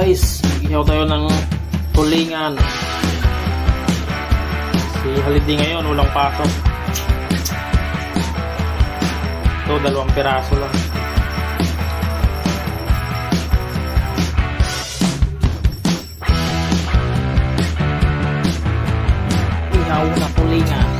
guys, ihaw tayo ng tulingan. Si Halidi ngayon, walang pasok. Ito, dalawang piraso lang. Ihaw na tulingan.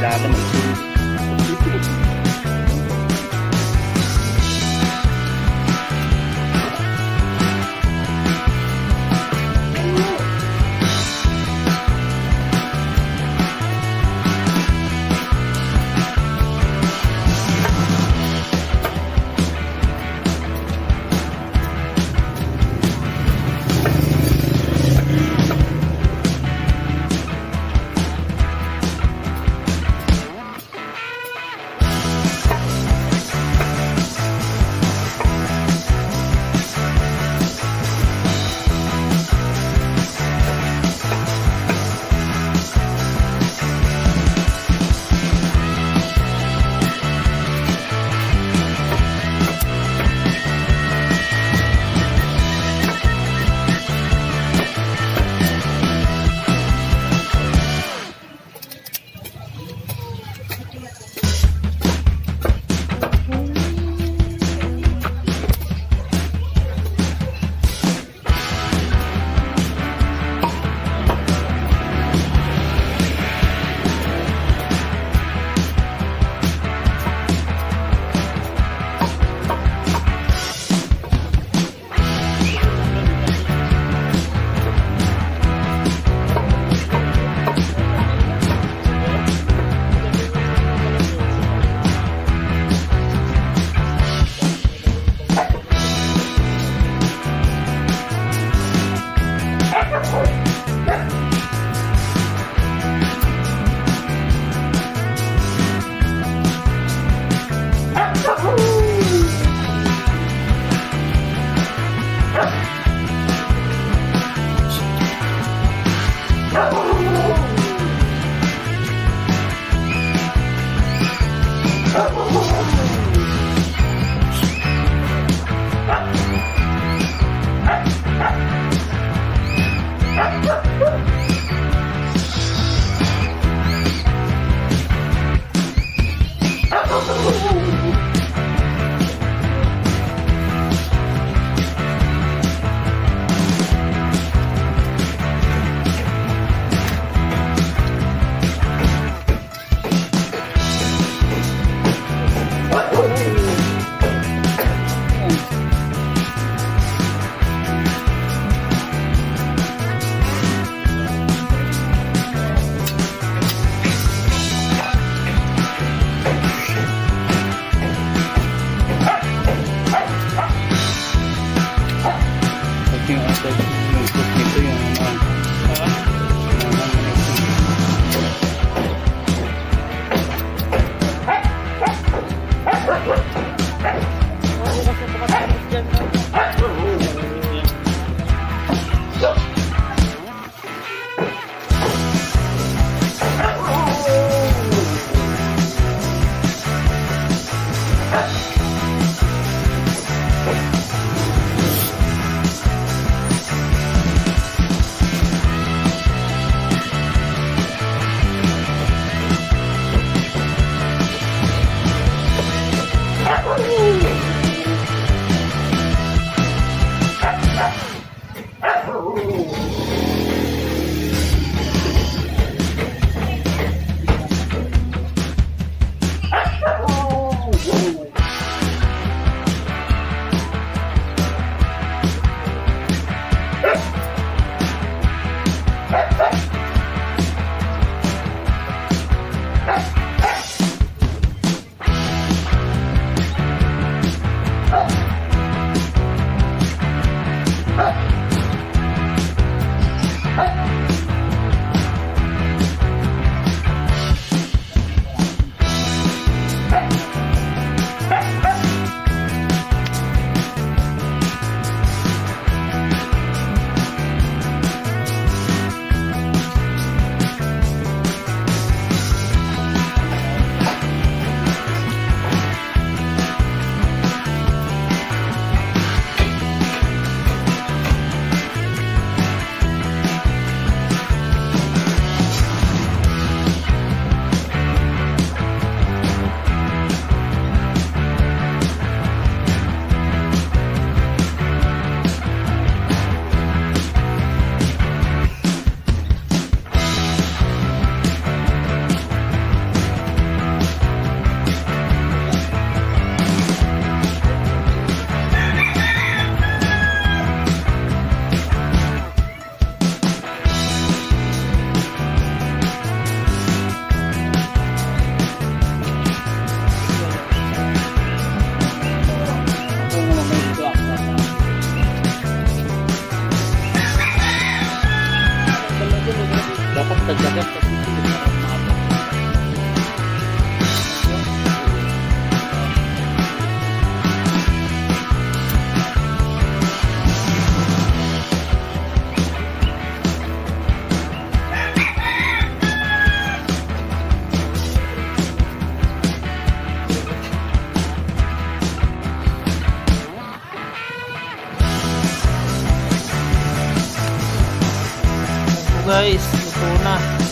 Salamat. Huh? Guys, ito na.